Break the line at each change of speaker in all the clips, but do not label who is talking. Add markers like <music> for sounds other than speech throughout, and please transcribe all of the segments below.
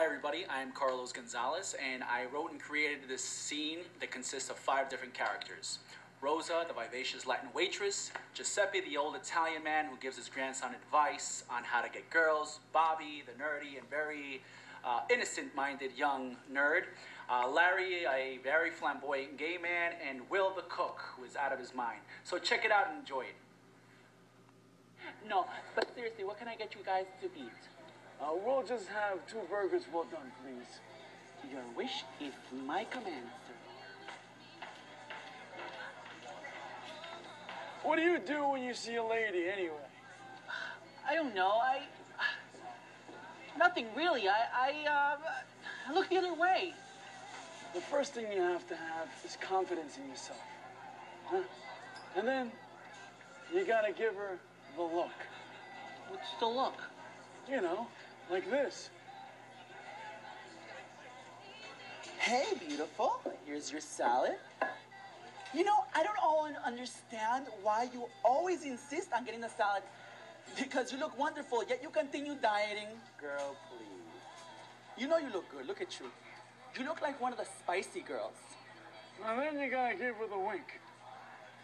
Hi, everybody. I'm Carlos Gonzalez, and I wrote and created this scene that consists of five different characters Rosa, the vivacious Latin waitress, Giuseppe, the old Italian man who gives his grandson advice on how to get girls, Bobby, the nerdy and very uh, innocent minded young nerd, uh, Larry, a very flamboyant gay man, and Will, the cook, who is out of his mind. So check it out and enjoy it.
No, but seriously, what can I get you guys to eat?
Uh, we'll just have two burgers well done, please.
Your wish is my command, sir.
What do you do when you see a lady, anyway?
I don't know. I. Nothing really. I. I, uh, I look the other way.
The first thing you have to have is confidence in yourself. Huh? And then you gotta give her the look.
What's the look?
You know, like this.
Hey, beautiful. Here's your salad. You know, I don't all understand why you always insist on getting the salad because you look wonderful, yet you continue dieting. Girl, please. You know you look good. Look at you. You look like one of the spicy girls.
And then you gotta give her the wink.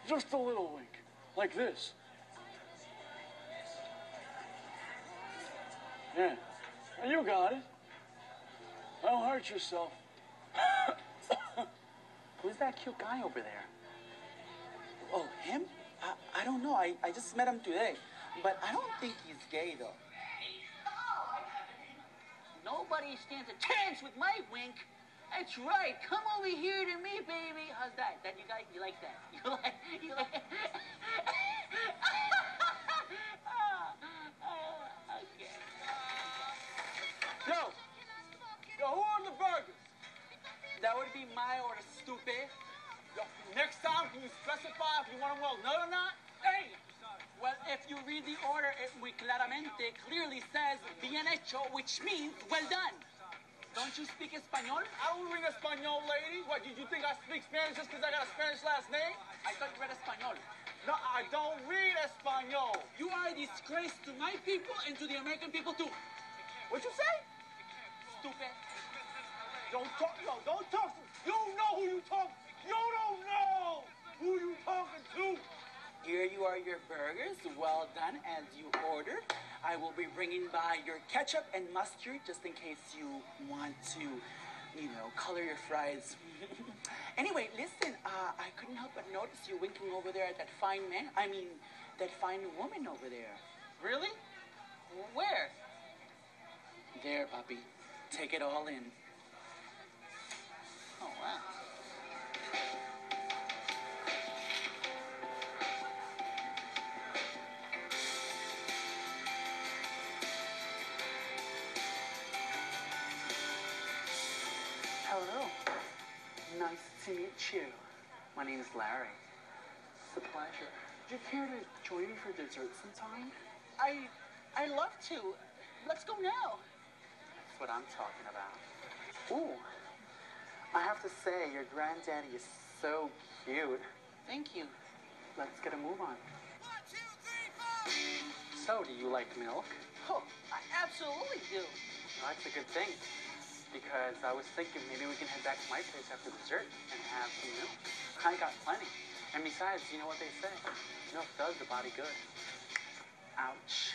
Just a little wink. Like this. Yeah. Now You got it. Don't hurt yourself. <coughs>
Who's that cute guy over there?
Oh, him? I, I don't know. I, I just met him today. But I don't think he's gay, though.
Nobody stands a chance with my wink. That's right. Come over here to me, baby. How's that? That you guys, you like that? <laughs> You like, you like.
Be my order, stupid.
Next time, can you specify if you want them well done or not? Hey!
Well, if you read the order, it muy claramente clearly says bien hecho, which means well done. Don't you speak Espanol?
I don't read Espanol, lady. What, did you think I speak Spanish just because I got a Spanish last name?
I thought you read Espanol.
No, I don't read Espanol.
You are a disgrace to my people and to the American people too.
What you say?
Stupid.
Don't talk, yo, don't talk. To, me. you know who you talk. to. You don't know who you talking to.
Here you are, your burgers. Well done, as you ordered. I will be bringing by your ketchup and mustard just in case you want to, you know, color your fries. <laughs> anyway, listen, uh, I couldn't help but notice you winking over there at that fine man. I mean, that fine woman over there.
Really? Where?
There, puppy. Take it all in.
Nice to meet you. My name is Larry. It's a pleasure. Would you care to join me for dessert sometime?
I, I love to. Let's go now.
That's what I'm talking about. Ooh. I have to say, your granddaddy is so cute.
Thank you.
Let's get a move on. One, two, three, four. So, do you like milk?
Oh, I absolutely do.
Well, that's a good thing because I was thinking maybe we can head back to my place after dessert and have some milk. I got plenty. And besides, you know what they say? Milk does the body good. Ouch.